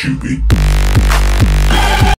stupid.